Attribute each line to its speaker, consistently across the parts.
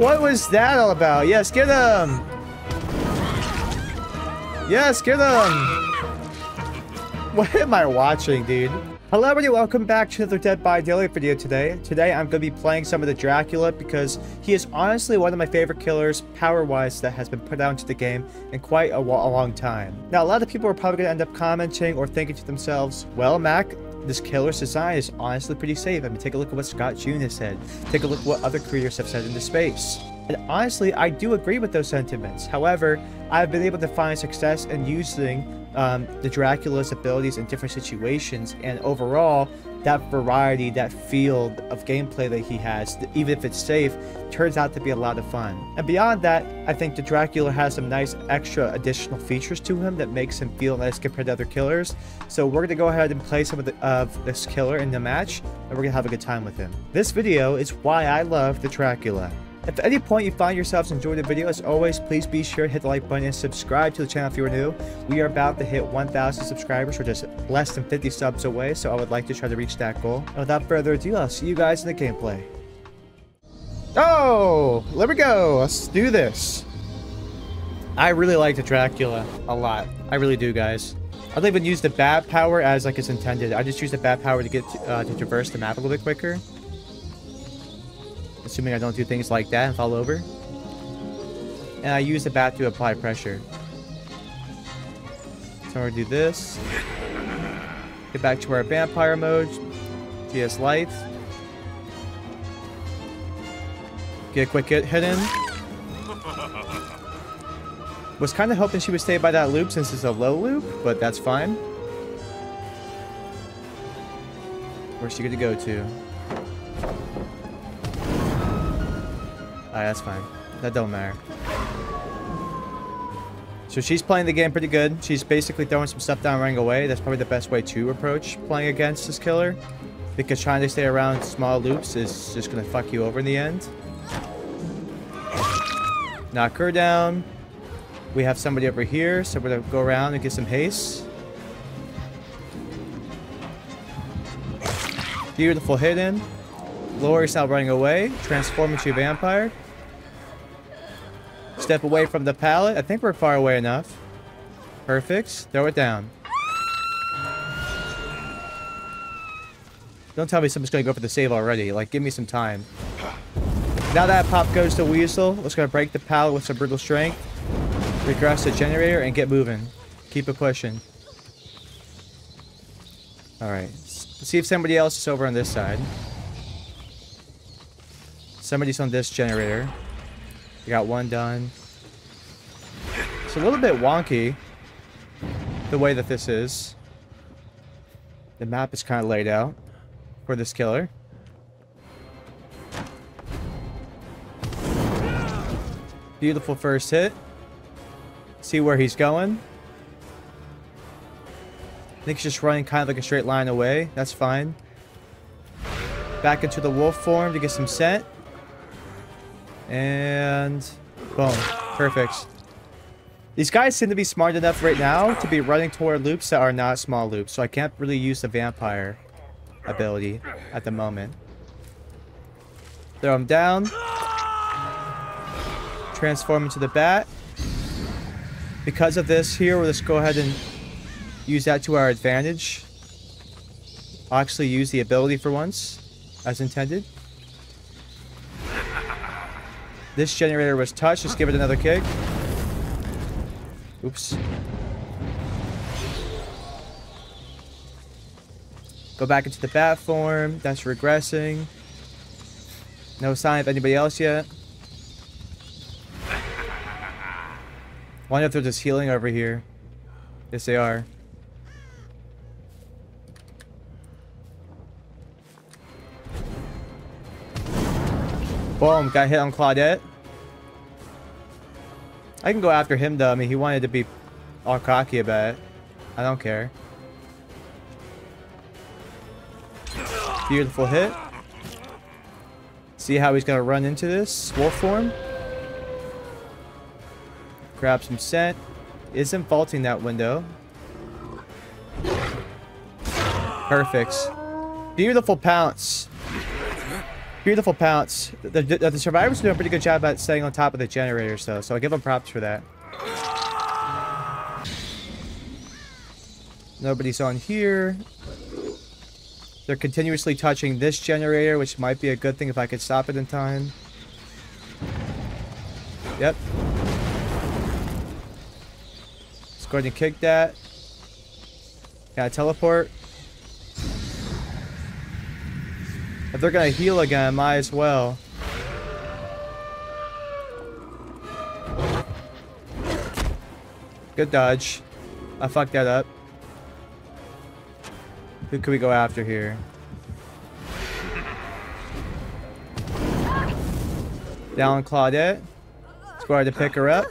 Speaker 1: What was that all about? Yes, get him! Yes, get him! What am I watching, dude? Hello everybody, welcome back to another Dead by Daylight video today. Today I'm going to be playing some of the Dracula because he is honestly one of my favorite killers, power-wise, that has been put out into the game in quite a, a long time. Now, a lot of people are probably going to end up commenting or thinking to themselves, well, Mac, this killer society is honestly pretty safe. I mean, take a look at what Scott Jund has said. Take a look at what other creators have said in the space. And honestly, I do agree with those sentiments. However, I've been able to find success in using um, the Dracula's abilities in different situations, and overall, that variety, that field of gameplay that he has, even if it's safe, turns out to be a lot of fun. And beyond that, I think the Dracula has some nice extra additional features to him that makes him feel nice compared to other killers. So we're gonna go ahead and play some of, the, of this killer in the match, and we're gonna have a good time with him. This video is why I love the Dracula. If at any point you find yourselves enjoying the video, as always, please be sure to hit the like button and subscribe to the channel if you are new. We are about to hit 1,000 subscribers. We're just less than 50 subs away, so I would like to try to reach that goal. And without further ado, I'll see you guys in the gameplay. Oh, let me go. Let's do this. I really like the Dracula a lot. I really do, guys. I don't even use the bat power as like it's intended. I just use the bat power to get to, uh, to traverse the map a little bit quicker. Assuming I don't do things like that and fall over. And I use the bat to apply pressure. So we're gonna do this. Get back to our vampire mode. GS light. Get a quick hit, hit in. Was kind of hoping she would stay by that loop since it's a low loop, but that's fine. Where's she gonna go to? Alright, that's fine. That don't matter. So she's playing the game pretty good. She's basically throwing some stuff down running away. That's probably the best way to approach playing against this killer. Because trying to stay around small loops is just going to fuck you over in the end. Knock her down. We have somebody over here, so we're going to go around and get some haste. Beautiful hidden. Lori's now running away. Transform into a vampire. Step away from the pallet. I think we're far away enough. Perfect. Throw it down. Don't tell me someone's going to go for the save already. Like, give me some time. Now that Pop Goes the Weasel, let's go break the pallet with some brutal strength. Regress the generator and get moving. Keep it pushing. Alright. See if somebody else is over on this side. Somebody's on this generator. We got one done. It's a little bit wonky, the way that this is. The map is kind of laid out for this killer. Beautiful first hit. See where he's going. I think he's just running kind of like a straight line away. That's fine. Back into the wolf form to get some scent. And boom. Perfect. These guys seem to be smart enough right now to be running toward loops that are not small loops, so I can't really use the vampire ability at the moment. Throw him down. Transform into the bat. Because of this here, we'll just go ahead and use that to our advantage. I'll actually use the ability for once, as intended. This generator was touched. Just give it another kick. Oops. Go back into the bat form. That's regressing. No sign of anybody else yet. Wonder if they're just healing over here. Yes, they are. Boom, got hit on Claudette. I can go after him though. I mean, he wanted to be all cocky about it. I don't care. Beautiful hit. See how he's gonna run into this wolf form. Grab some scent. Isn't vaulting that window. Perfect. Beautiful pounce. Beautiful pounce. The, the, the survivors do a pretty good job at staying on top of the generators, though, so I give them props for that. Nobody's on here. They're continuously touching this generator, which might be a good thing if I could stop it in time. Yep. Let's go ahead and kick that. Gotta teleport. If they're gonna heal again, I might as well. Good dodge. I fucked that up. Who can we go after here? Down Claudette. Let's go ahead and pick her up.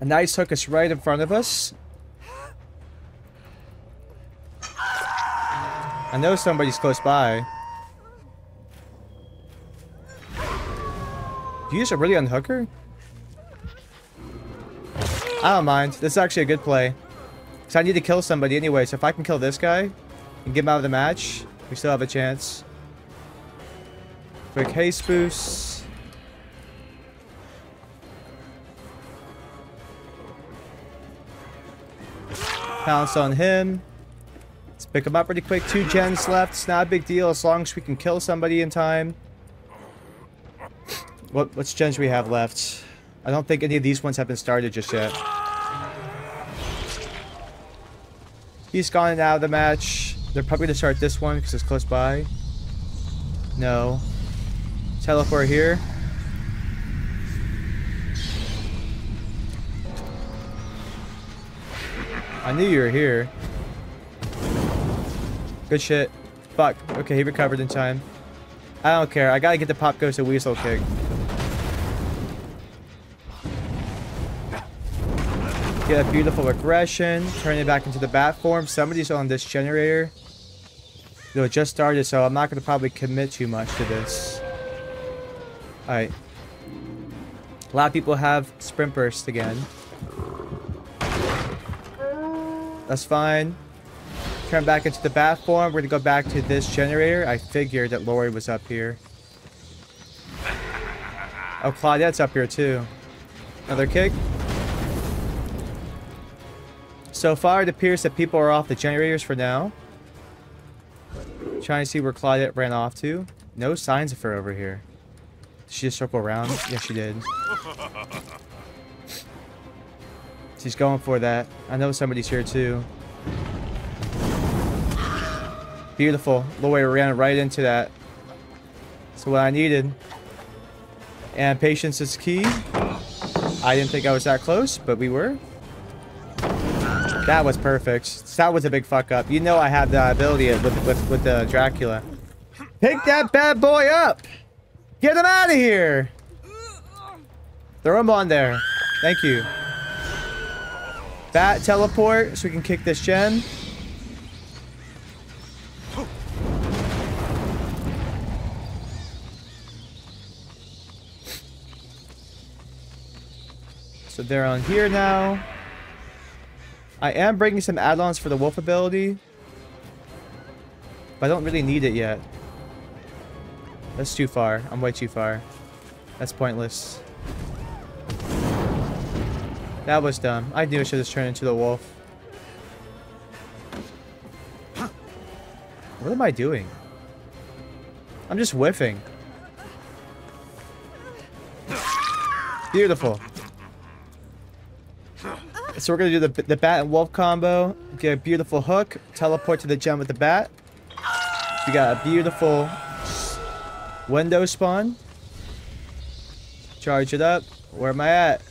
Speaker 1: A nice hook is right in front of us. I know somebody's close by. Do you just really unhook her? I don't mind. This is actually a good play. Because I need to kill somebody anyway, so if I can kill this guy and get him out of the match, we still have a chance. Quick haste boost. Pounce on him. Let's pick him up pretty quick. Two gens left. It's not a big deal as long as we can kill somebody in time. What what's gens we have left? I don't think any of these ones have been started just yet. He's gone out of the match. They're probably going to start this one because it's close by. No. Teleport here. I knew you were here. Good shit. Fuck. Okay, he recovered in time. I don't care. I gotta get the Pop Goes the Weasel kick. Get a beautiful regression. Turn it back into the bat form. Somebody's on this generator. Though it just started, so I'm not to probably commit too much to this. Alright. A lot of people have Sprint Burst again. That's fine. Turn back into the bat form. We're to go back to this generator. I figured that Lori was up here. Oh, Claudette's up here too. Another kick. So far, it appears that people are off the generators for now. Trying to see where Claudette ran off to. No signs of her over here. Did she just circle around? Yes, she did. She's going for that. I know somebody's here too. Beautiful. Lori ran right into that. That's what I needed. And patience is key. I didn't think I was that close, but we were. That was perfect. That was a big fuck up. You know I have the ability with, with, with the Dracula. Pick that bad boy up! Get him out of here! Throw him on there. Thank you. Bat teleport so we can kick this gen. So they're on here now. I am bringing some add-ons for the wolf ability. But I don't really need it yet. That's too far. I'm way too far. That's pointless. That was dumb. I knew I should have turned into the wolf. What am I doing? I'm just whiffing. Beautiful. So we're to do the, the bat and wolf combo. Get a beautiful hook. Teleport to the gen with the bat. We got a beautiful window spawn. Charge it up. Where am I at?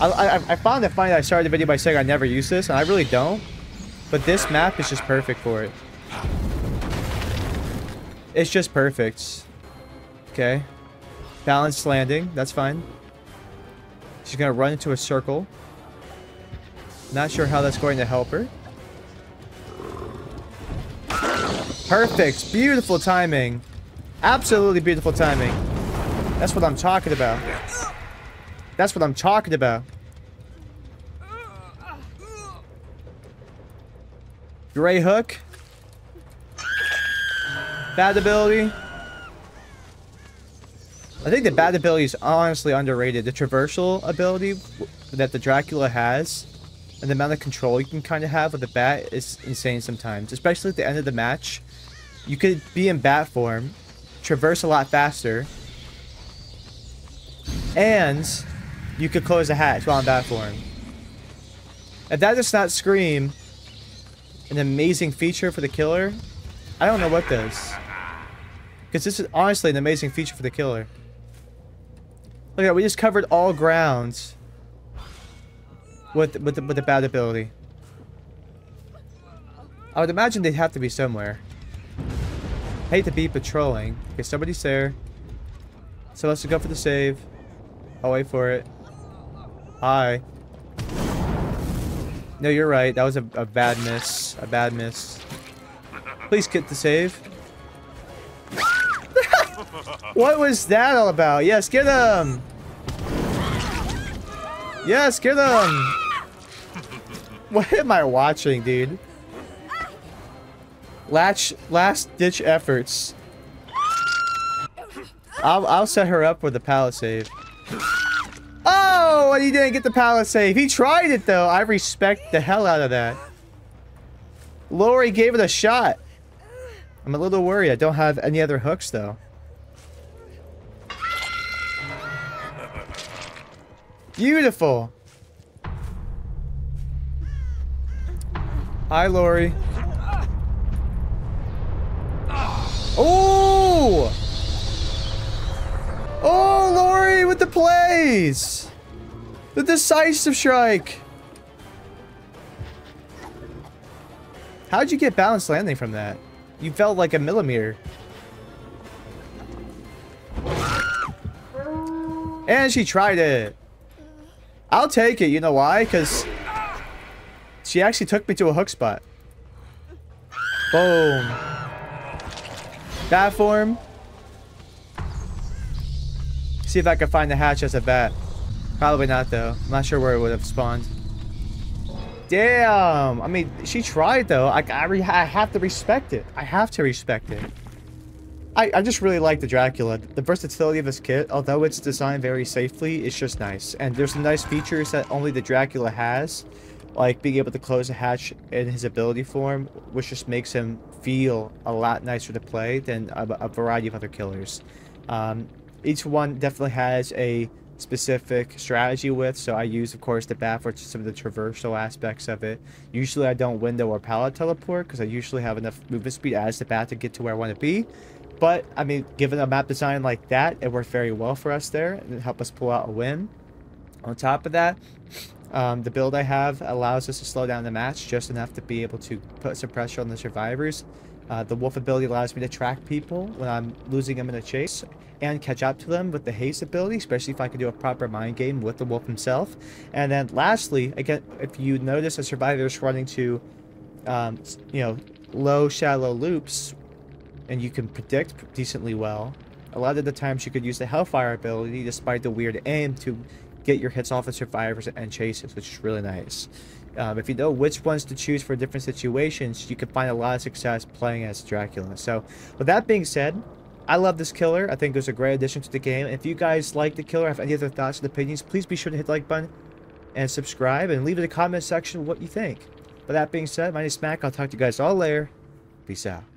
Speaker 1: I, I, I found it funny I started the video by saying I never use this, and I really don't. But this map is just perfect for it. It's just perfect. Okay. Balanced landing. That's fine. She's to run into a circle. Not sure how that's going to help her. Perfect. Beautiful timing. Absolutely beautiful timing. That's what I'm talking about. That's what I'm talking about. Gray hook. Bat ability. I think the bat ability is honestly underrated. The traversal ability that the Dracula has and the amount of control you can kind of have with the bat is insane sometimes. Especially at the end of the match. You could be in bat form, traverse a lot faster, and you could close a hatch while in bat form. If that does not scream an amazing feature for the killer, I don't know what does. Because this is honestly an amazing feature for the killer. Look at that, we just covered all grounds with with the, with the bat ability. I would imagine they'd have to be somewhere. Hate to be patrolling. Okay, somebody's there. So let's go for the save. I'll wait for it. Hi. No, you're right. That was a, a bad miss. A bad miss. Please get the save. what was that all about? Yes, get him! Yes, get him! What am I watching, dude? Latch, last ditch efforts. I'll, I'll set her up with the pallet save. Oh, and he didn't get the pallet save. He tried it, though. I respect the hell out of that. Lori gave it a shot. I'm a little worried. I don't have any other hooks, though. Beautiful. Hi, Lori. Oh! Oh, Lori with the plays! The decisive strike! How'd you get balanced landing from that? You felt like a millimeter. And she tried it. I'll take it, you know why? Because she actually took me to a hook spot. Boom. Bat form. See if I can find the hatch as a bat. Probably not, though. I'm not sure where it would have spawned. Damn! I mean, she tried, though. I, I, I have to respect it. I have to respect it. I, I just really like the Dracula. The versatility of this kit, although it's designed very safely, it's just nice. And there's some nice features that only the Dracula has, like being able to close a hatch in his ability form, which just makes him feel a lot nicer to play than a, a variety of other killers. Um, each one definitely has a specific strategy with. So I use, of course, the bat for some of the traversal aspects of it. Usually I don't window or pallet teleport because I usually have enough movement speed as the bat to get to where I want to be. But, I mean, given a map design like that, it worked very well for us there and it helped us pull out a win. On top of that, um, the build I have allows us to slow down the match just enough to be able to put some pressure on the survivors. Uh, the wolf ability allows me to track people when I'm losing them in a chase and catch up to them with the haste ability, especially if I can do a proper mind game with the wolf himself. And then lastly, again, if you notice a survivor is running to, um, you know, low, shallow loops, and you can predict decently well, a lot of the times you could use the Hellfire ability, despite the weird aim, to get your hits off of survivors and chases, which is really nice. Um, if you know which ones to choose for different situations, you can find a lot of success playing as Dracula. So, with that being said, I love this killer. I think it was a great addition to the game. If you guys like the killer, have any other thoughts and opinions, please be sure to hit the like button and subscribe and leave in the comment section what you think. But that being said, my name is Mac. I'll talk to you guys all later. Peace out.